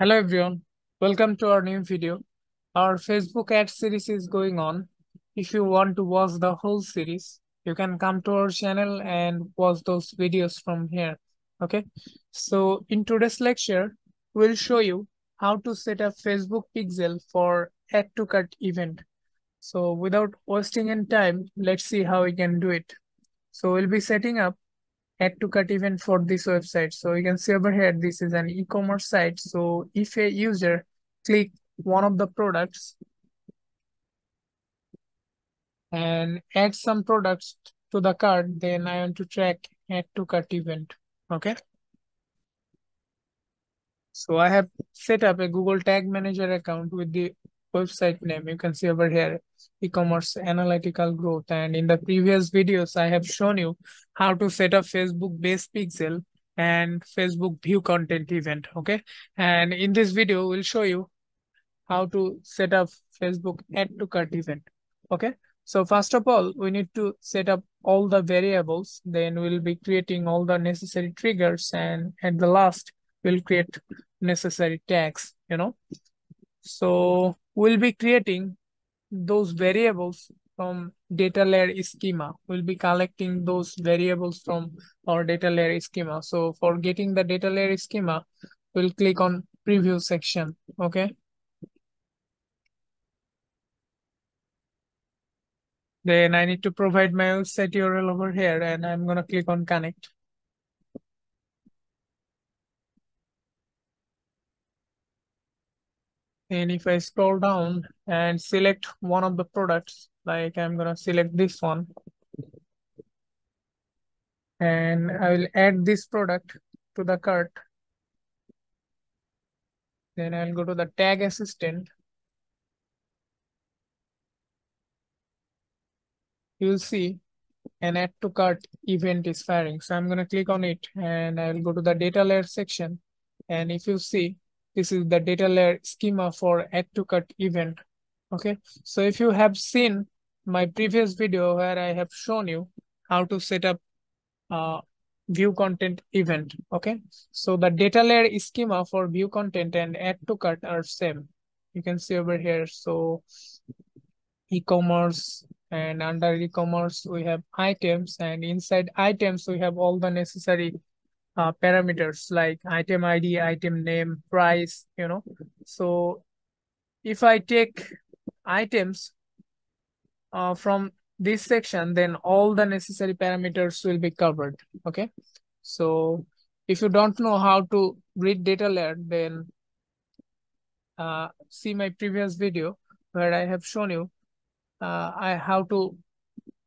Hello everyone, welcome to our new video. Our Facebook ad series is going on. If you want to watch the whole series, you can come to our channel and watch those videos from here. Okay, so in today's lecture, we'll show you how to set up Facebook pixel for add to cart event. So without wasting any time, let's see how we can do it. So we'll be setting up add to cart event for this website. So you can see over here, this is an e-commerce site. So if a user click one of the products and add some products to the cart, then I want to track add to cart event. Okay. So I have set up a Google Tag Manager account with the website name. You can see over here, e-commerce analytical growth. And in the previous videos, I have shown you how to set up Facebook base pixel and Facebook view content event. Okay. And in this video, we'll show you how to set up Facebook add to cart event. Okay. So first of all, we need to set up all the variables. Then we'll be creating all the necessary triggers. And at the last, we'll create necessary tags, you know. So we'll be creating those variables from data layer schema. We'll be collecting those variables from our data layer schema. So for getting the data layer schema, we'll click on preview section. Okay. Then I need to provide my website URL over here and I'm going to click on connect. And if I scroll down and select one of the products, like I'm going to select this one. And I will add this product to the cart. Then I'll go to the tag assistant. You'll see an add to cart event is firing. So I'm going to click on it and I'll go to the data layer section. And if you see, this is the data layer schema for add to cart event. Okay, so if you have seen my previous video where I have shown you how to set up uh, view content event. Okay, so the data layer schema for view content and add to cart are same. You can see over here. So e-commerce and under e-commerce we have items and inside items we have all the necessary uh, parameters like item ID, item name, price, you know. So if I take items uh, from this section, then all the necessary parameters will be covered. Okay. So if you don't know how to read data layer, then uh, see my previous video where I have shown you uh, I how to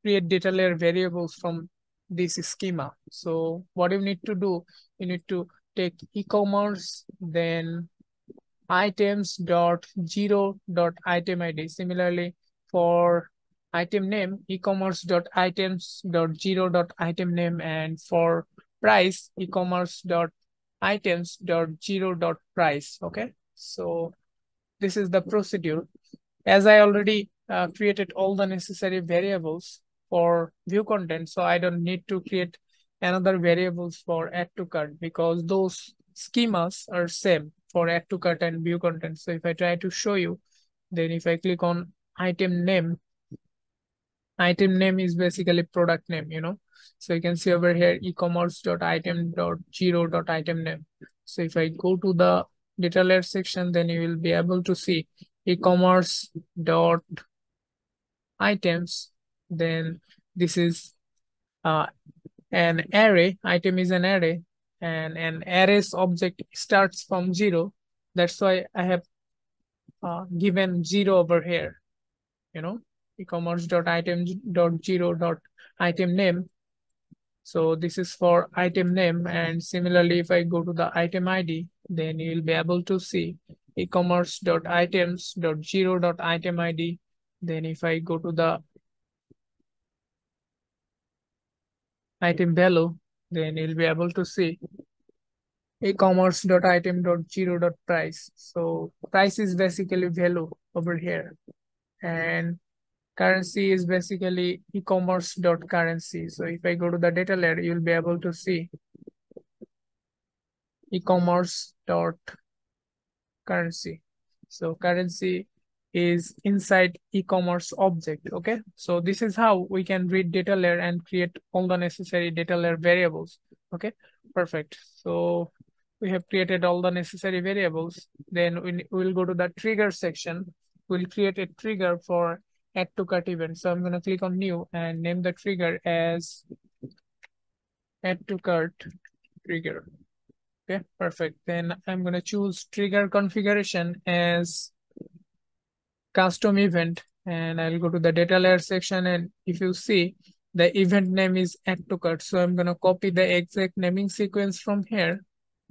create data layer variables from this schema. So what you need to do, you need to take e-commerce, then items dot zero dot item ID. Similarly, for item name, e-commerce dot items dot zero dot item name, and for price, e-commerce dot items dot zero dot price. Okay, so this is the procedure. As I already uh, created all the necessary variables for view content. So I don't need to create another variables for add to cart because those schemas are same for add to cart and view content. So if I try to show you, then if I click on item name, item name is basically product name, you know. So you can see over here e-commerce.item.0.item name. So if I go to the data layer section, then you will be able to see e-commerce dot items, then this is uh, an array. Item is an array and an array's object starts from zero. That's why I have uh, given zero over here, you know, e-commerce dot item dot zero dot item name. So this is for item name. And similarly, if I go to the item ID, then you'll be able to see e-commerce dot items dot zero dot item ID then if I go to the item value, then you'll be able to see e-commerce dot item dot zero dot price. So price is basically value over here. And currency is basically e-commerce dot currency. So if I go to the data layer, you'll be able to see e-commerce dot currency. So currency is inside e-commerce object. Okay. So this is how we can read data layer and create all the necessary data layer variables. Okay. Perfect. So we have created all the necessary variables. Then we will go to the trigger section. We'll create a trigger for add to cart event. So I'm going to click on new and name the trigger as add to cart trigger. Okay, perfect. Then I'm going to choose trigger configuration as custom event and I'll go to the data layer section and if you see the event name is add to cart. So I'm going to copy the exact naming sequence from here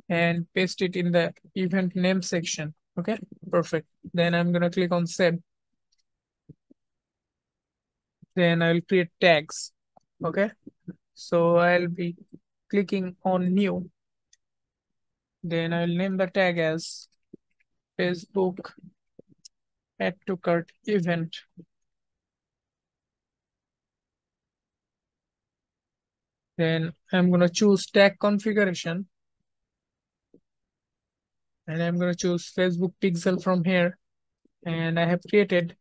and paste it in the event name section. Okay, perfect. Then I'm going to click on save. Then I'll create tags. Okay, so I'll be clicking on new. Then I'll name the tag as Facebook add to cart event. Then I'm going to choose tag configuration and I'm going to choose Facebook pixel from here. And I have created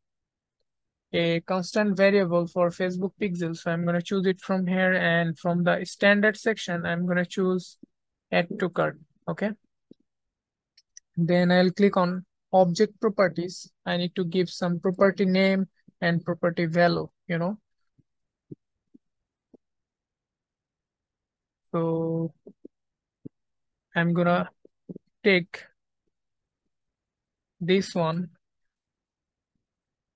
a constant variable for Facebook pixel. So I'm going to choose it from here and from the standard section, I'm going to choose add to cart. Okay. Then I'll click on object properties. I need to give some property name and property value, you know. So I'm gonna take this one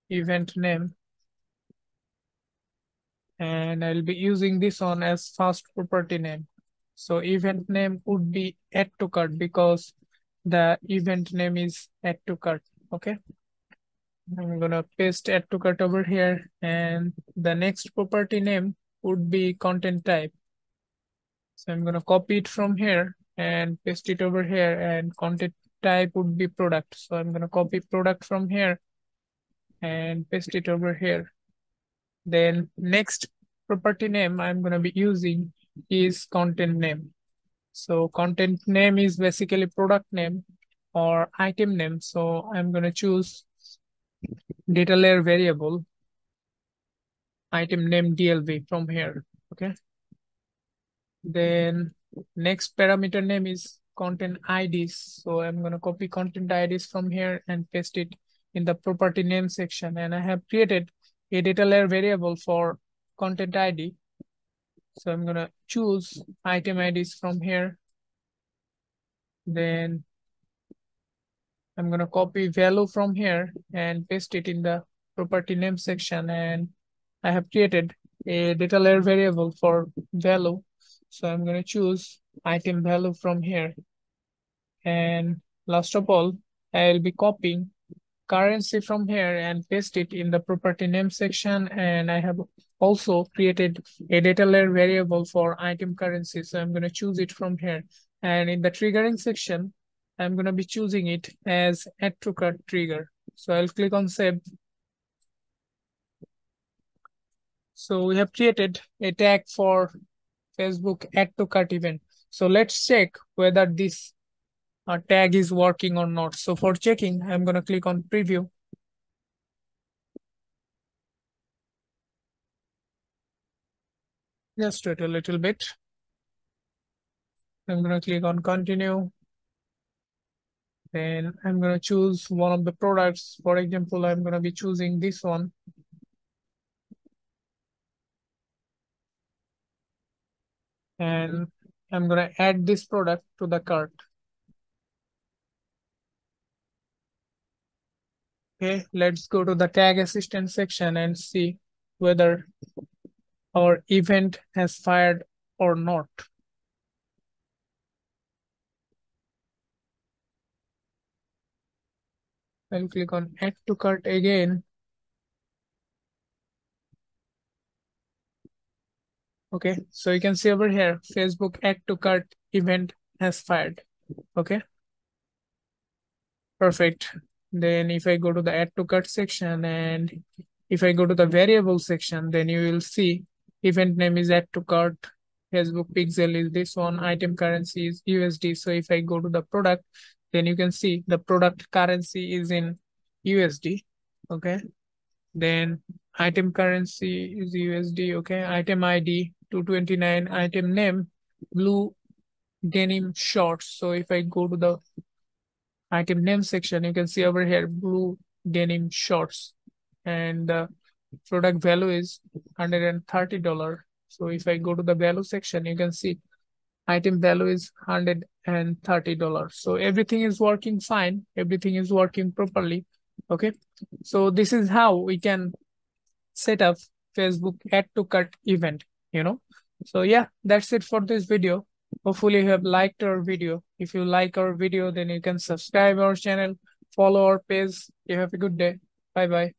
event name and I'll be using this one as fast property name. So event name would be add to cart because the event name is add to cart. Okay. I'm gonna paste add to cart over here and the next property name would be content type. So I'm gonna copy it from here and paste it over here and content type would be product. So I'm to copy product from here and paste it over here. Then next property name I'm to be using is content name. So content name is basically product name or item name. So I'm going to choose data layer variable item name DLV from here. Okay. Then next parameter name is content IDs. So I'm going to copy content IDs from here and paste it in the property name section. And I have created a data layer variable for content ID. So I'm going to choose item IDs from here. Then I'm going to copy value from here and paste it in the property name section. And I have created a data layer variable for value. So I'm going to choose item value from here. And last of all, I'll be copying currency from here and paste it in the property name section. And I have also created a data layer variable for item currency. So I'm going to choose it from here. And in the triggering section, I'm going to be choosing it as add to cart trigger. So I'll click on save. So we have created a tag for Facebook add to cart event. So let's check whether this uh, tag is working or not. So for checking, I'm going to click on preview. Just wait a little bit. I'm going to click on continue. Then I'm going to choose one of the products. For example, I'm going to be choosing this one. And I'm going to add this product to the cart. Okay, let's go to the tag assistant section and see whether our event has fired or not. I'll click on add to cart again. Okay, so you can see over here, Facebook add to cart event has fired. Okay. Perfect. Then if I go to the add to cart section and if I go to the variable section, then you will see event name is add to cart. Facebook pixel is this one, item currency is USD. So if I go to the product, then you can see the product currency is in USD. Okay. Then item currency is USD. Okay. Item ID 229. Item name blue denim shorts. So if I go to the item name section, you can see over here blue denim shorts and the product value is $130. So if I go to the value section, you can see item value is $130. So everything is working fine. Everything is working properly. Okay. So this is how we can set up Facebook add to cart event, you know. So yeah, that's it for this video. Hopefully you have liked our video. If you like our video, then you can subscribe our channel, follow our page. You have a good day. Bye bye.